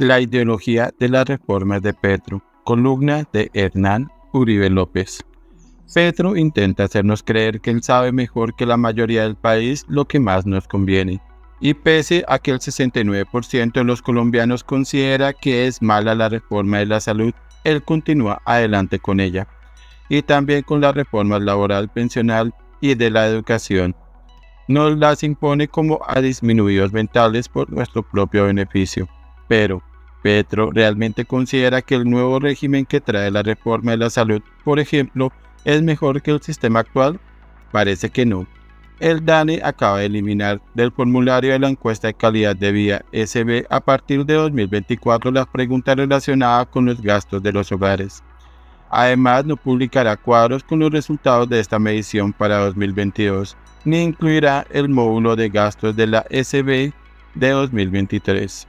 La ideología de las reformas de Petro, columna de Hernán Uribe López. Petro intenta hacernos creer que él sabe mejor que la mayoría del país lo que más nos conviene. Y pese a que el 69% de los colombianos considera que es mala la reforma de la salud, él continúa adelante con ella. Y también con la reforma laboral, pensional y de la educación. Nos las impone como a disminuidos mentales por nuestro propio beneficio. Pero, Petro realmente considera que el nuevo régimen que trae la reforma de la salud, por ejemplo, es mejor que el sistema actual? Parece que no. El DANE acaba de eliminar del formulario de la encuesta de calidad de vida SB a partir de 2024 las preguntas relacionadas con los gastos de los hogares. Además, no publicará cuadros con los resultados de esta medición para 2022, ni incluirá el módulo de gastos de la SB de 2023.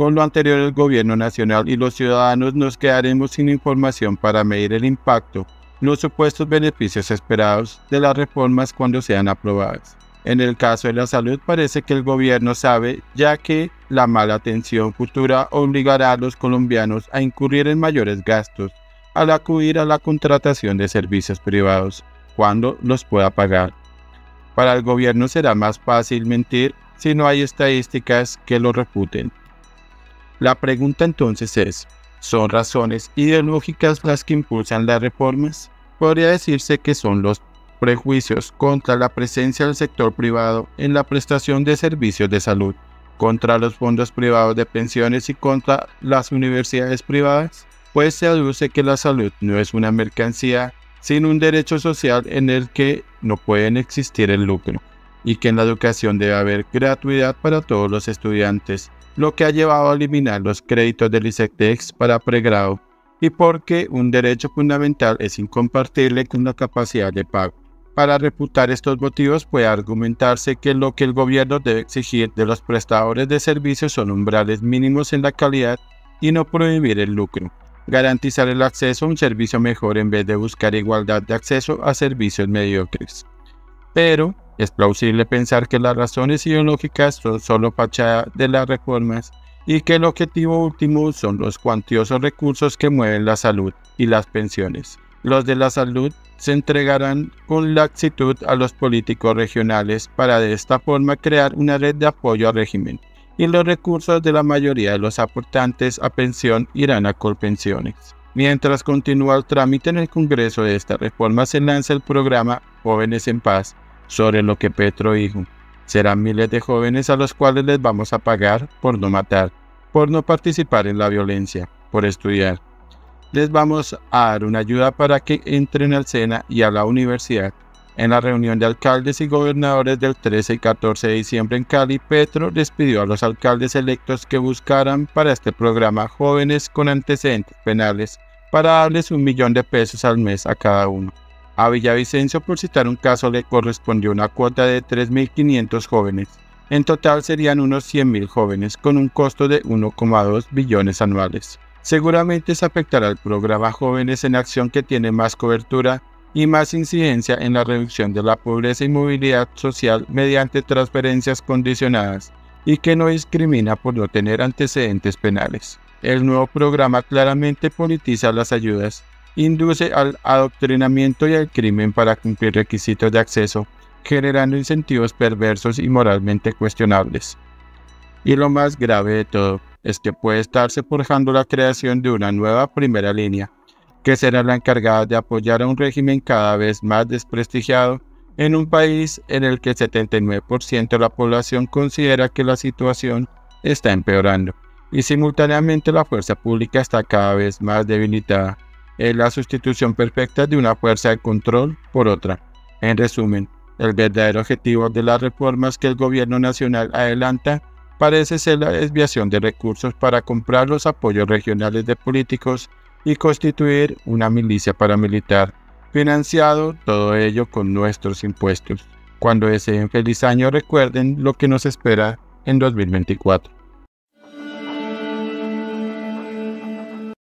Con lo anterior, el gobierno nacional y los ciudadanos nos quedaremos sin información para medir el impacto, los supuestos beneficios esperados de las reformas cuando sean aprobadas. En el caso de la salud parece que el gobierno sabe ya que la mala atención futura obligará a los colombianos a incurrir en mayores gastos al acudir a la contratación de servicios privados cuando los pueda pagar. Para el gobierno será más fácil mentir si no hay estadísticas que lo refuten. La pregunta entonces es, ¿son razones ideológicas las que impulsan las reformas? Podría decirse que son los prejuicios contra la presencia del sector privado en la prestación de servicios de salud, contra los fondos privados de pensiones y contra las universidades privadas, pues se aduce que la salud no es una mercancía, sino un derecho social en el que no pueden existir el lucro, y que en la educación debe haber gratuidad para todos los estudiantes, lo que ha llevado a eliminar los créditos del ICETEX para pregrado y porque un derecho fundamental es incompatible con la capacidad de pago. Para refutar estos motivos puede argumentarse que lo que el gobierno debe exigir de los prestadores de servicios son umbrales mínimos en la calidad y no prohibir el lucro. Garantizar el acceso a un servicio mejor en vez de buscar igualdad de acceso a servicios mediocres. Pero es plausible pensar que las razones ideológicas son solo fachada de las reformas y que el objetivo último son los cuantiosos recursos que mueven la salud y las pensiones. Los de la salud se entregarán con laxitud a los políticos regionales para de esta forma crear una red de apoyo al régimen y los recursos de la mayoría de los aportantes a pensión irán a colpensiones. Mientras continúa el trámite en el Congreso de esta reforma se lanza el programa Jóvenes en Paz, sobre lo que Petro dijo. Serán miles de jóvenes a los cuales les vamos a pagar por no matar, por no participar en la violencia, por estudiar. Les vamos a dar una ayuda para que entren al SENA y a la universidad. En la reunión de alcaldes y gobernadores del 13 y 14 de diciembre en Cali, Petro les pidió a los alcaldes electos que buscaran para este programa jóvenes con antecedentes penales para darles un millón de pesos al mes a cada uno. A Villavicencio, por citar un caso, le correspondió una cuota de 3.500 jóvenes. En total serían unos 100.000 jóvenes, con un costo de 1,2 billones anuales. Seguramente se afectará al programa Jóvenes en Acción que tiene más cobertura y más incidencia en la reducción de la pobreza y movilidad social mediante transferencias condicionadas y que no discrimina por no tener antecedentes penales. El nuevo programa claramente politiza las ayudas induce al adoctrinamiento y al crimen para cumplir requisitos de acceso, generando incentivos perversos y moralmente cuestionables. Y lo más grave de todo es que puede estarse forjando la creación de una nueva primera línea, que será la encargada de apoyar a un régimen cada vez más desprestigiado en un país en el que el 79% de la población considera que la situación está empeorando y simultáneamente la fuerza pública está cada vez más debilitada es la sustitución perfecta de una fuerza de control por otra. En resumen, el verdadero objetivo de las reformas que el gobierno nacional adelanta parece ser la desviación de recursos para comprar los apoyos regionales de políticos y constituir una milicia paramilitar, financiado todo ello con nuestros impuestos. Cuando deseen feliz año recuerden lo que nos espera en 2024.